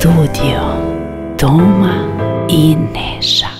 studio Toma i Neša.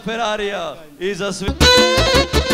Ferrari is a sweet.